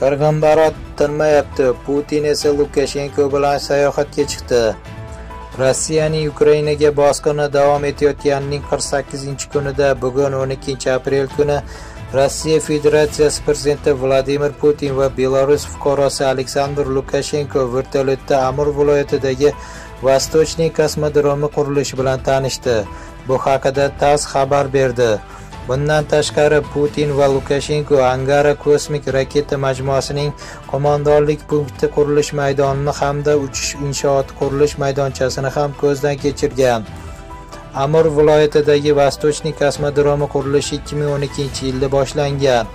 Qirg'inbarot tinmayapti. Putin esa Lukashenko bilan sayohatga chiqdi. Rossiyaning Ukrainaga bosqini davom etayotganining 48-kunida bugun 12-aprel kuni Rossiya Federatsiyasi prezidenti Vladimir Putin va Belarus fuqarosi Aleksandr Lukashenko vertolyotda Amur viloyatidagi Vostochniy kosmodromi qurilishi bilan tanishdi. Bu haqida TASS xabar berdi. Bundan tashqari, Putin va Lukashenko Angara kosmik raketa majmuasining qo'mondonlik punkti qurilish maydonini hamda uchish inshooti qurilish maydonchasini ham ko'zdan kechirgan. Amur viloyatidagi Vostochniy kosmodromi qurilishi 2012-yilda boshlangan.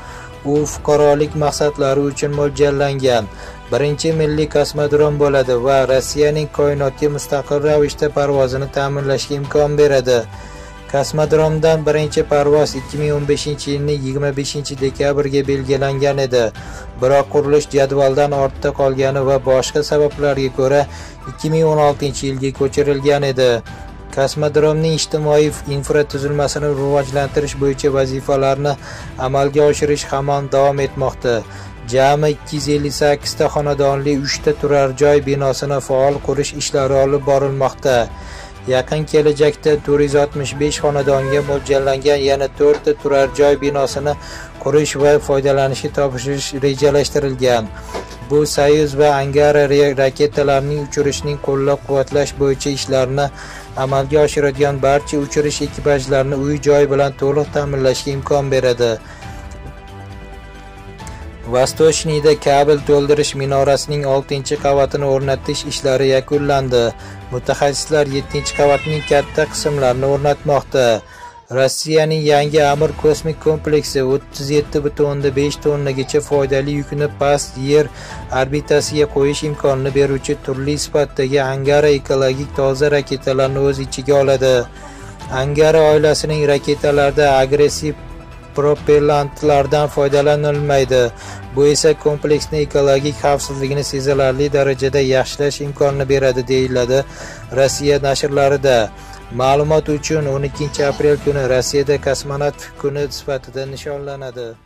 U fuqarolik maqsadlari uchun mo'ljallangan. Birinchi milliy kosmodrom bo'ladi va Rossiyaning koinotga mustaqil ravishda parvozini ta'minlashga imkon beradi. Kosmodromdan birinchi parvoz 2015-yilning 25-dekabriga belgilangan edi. Biroq qurilish jadvaldan ortda qolgani va boshqa sabablarga ko'ra 2016-yilga ko'chirilgan edi. Kosmodromning ijtimoiy infratuzilmasini rivojlantirish bo'yicha vazifalarni amalga oshirish hamon davom etmoqda. Jami 258 ta xonadonli 3 ta turar joy binosini faol qurish ishlari olib borilmoqda. Yaqin kelajakda 465 xonadonga mo'ljallangan yana 4 ta turar joy binosini qurish va foydalanishga topshirish rejalashtirilgan. Bu Soyuz va Angara raketalarining uchirishning qo'llab-quvvatlash bo'yicha ishlarni amalga oshiradigan barcha uchirish ekipajlarini uy-joy bilan to'liq ta'minlashga imkon beradi. Vostochniyda kabel to'ldirish minorasining 6-qavatini o'rnatish ishlari yakunlandi. Mutaxassislar 7-qavatning katta qismlarini o'rnatmoqda. Rossiyaning yangi Amir kosmik kompleksi 37.5 tonnagacha foydali yukni past yer orbitasiga qo'yish imkonini beruvchi turli sifatdagi Angara ekologik toza raketalarni o'z ichiga oladi. Angara oilasining raketalarda agressiv propellantlardan foydalanilmaydi. Bu esa kompleksni ekologik xavfsizligini sezilarli darajada yaxshilash imkonini beradi, deyiladi Rossiya nashrlarida. Ma'lumot uchun 12 aprel kuni Rossiyada kosmonavt kuni sifatida nishonlanadi.